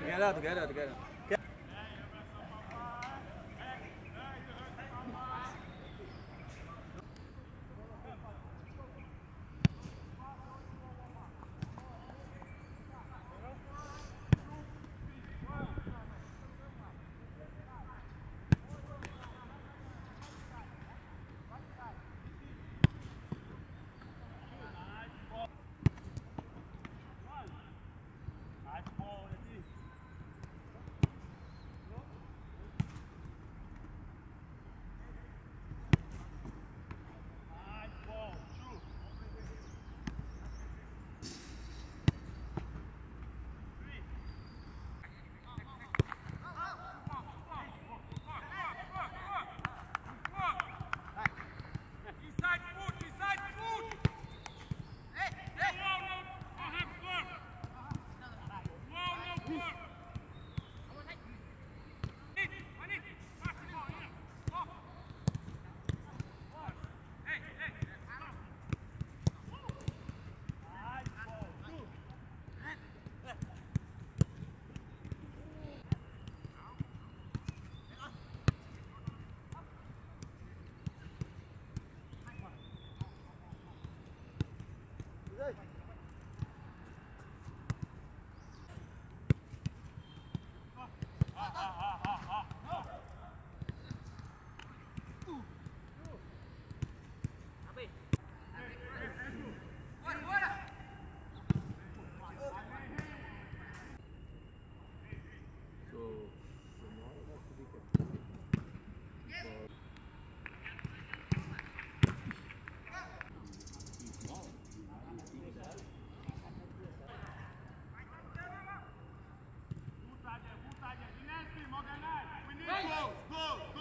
Together. Together, together, Go, go, go.